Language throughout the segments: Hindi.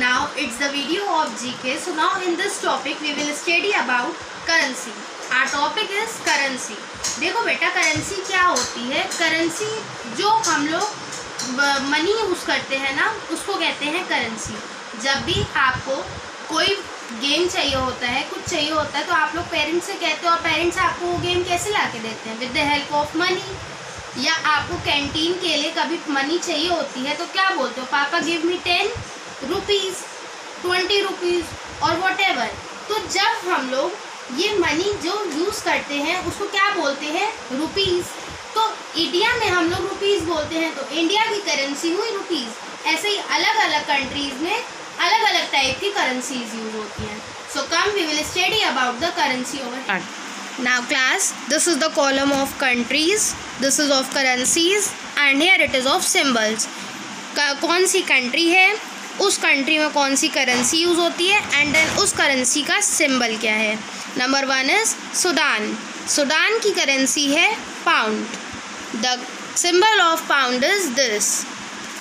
Now, it's the video of GK. So, now in this topic, we will study about currency. Our topic is currency. देखो बेटा करेंसी क्या होती है करेंसी जो हम लोग मनी यूज़ करते हैं ना, उसको कहते हैं करेंसी जब भी आपको कोई गेम चाहिए होता है, कुछ चाहिए होता है तो आप लोग पेरेंट्स से कहते हो, और पेरेंट्स आपको वो गेम कैसे ला के देते हैं with the help of money या आपको कैंटीन के लिए कभी मनी चाहिए होती है तो क्या बोलते हो पापा give me ten rupees twenty rupees और वॉट तो जब हम लोग ये मनी जो यूज़ करते हैं उसको क्या बोलते हैं? रुपीज़ तो इंडिया में हम लोग रुपीज़ बोलते हैं तो इंडिया की करेंसी हुई रुपीज़ ऐसे ही अलग अलग कंट्रीज़ में अलग अलग टाइप की करेंसीज यूज़ होती हैं. So come we will study about the currency over Now class, this is the column of countries, this is of currencies and here it is of symbols. कौन सी कंट्री है? उस कंट्री में कौन सी करेंसी यूज़ होती है? एंड देन उस करेंसी का सिंबल क्या है? Number one is Sudan Sudan की करेंसी है pound the symbol of pound is this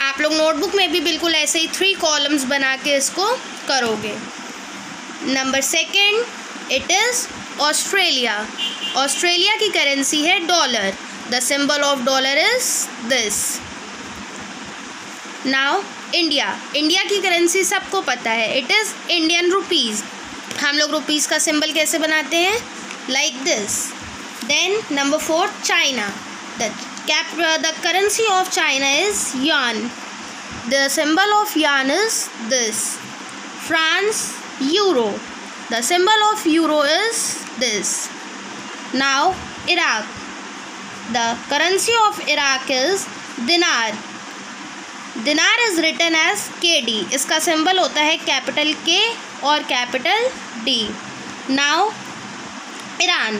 आप लोग नोटबुक में भी बिल्कुल ऐसे ही थ्री कॉलम्स बना के इसको करोगे. Number second it is Australia Australia की करेंसी है dollar the symbol of dollar is this now India India की करेंसी सबको पता है. इट इज़ इंडियन रुपीज़ हम लोग रुपीज़ का सिंबल कैसे बनाते हैं? Like this then number four China the cap the currency of China is yuan the symbol of yuan is this France euro the symbol of euro is this now Iraq the currency of Iraq is dinar dinar is as K D इसका सिंबल होता है कैपिटल के और capital D now Iran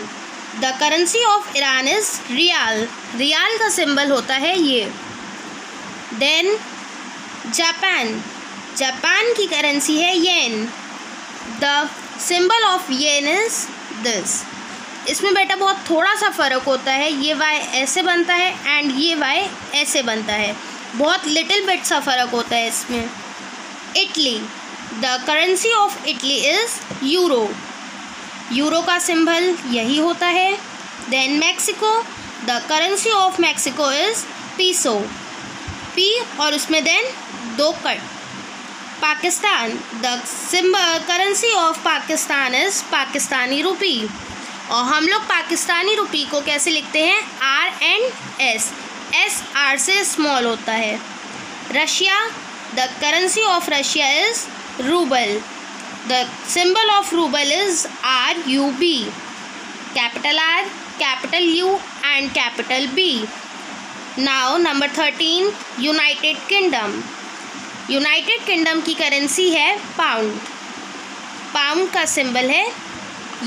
the currency of Iran is rial rial का सिंबल होता है ये. देन जापान जापान की करेंसी है yen the symbol of yen is this इसमें बेटा बहुत थोड़ा सा फ़र्क होता है. ये वाई ऐसे बनता है एंड ये वाई ऐसे बनता है. बहुत लिटिल बिट सा फ़र्क होता है इसमें। Italy the currency of Italy is euro euro का सिंबल यही होता है। Then Mexico the currency of Mexico is peso P और उसमें देन दो cut. Pakistan the symbol currency of Pakistan is Pakistani rupee और हम लोग पाकिस्तानी रुपी को कैसे लिखते हैं? R and S S R से स्मॉल होता है। रशिया द करेंसी ऑफ़ रशिया इज़ रूबल द सिंबल ऑफ़ रूबल is R U B capital R capital U and capital B Now number thirteen United Kingdom United Kingdom की करेंसी है पाउंड पाउंड का सिंबल है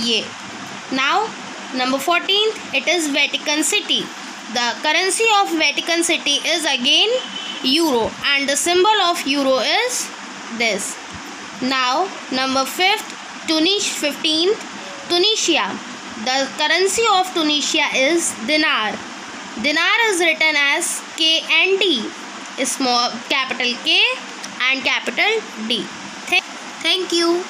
ये. Now number fourteen it is Vatican city The currency of Vatican City is again euro and the symbol of euro is this. Now number 5th Tunis 15th Tunisia. The currency of Tunisia is dinar. Dinar is written as K and D. small capital K and capital D. Thank you.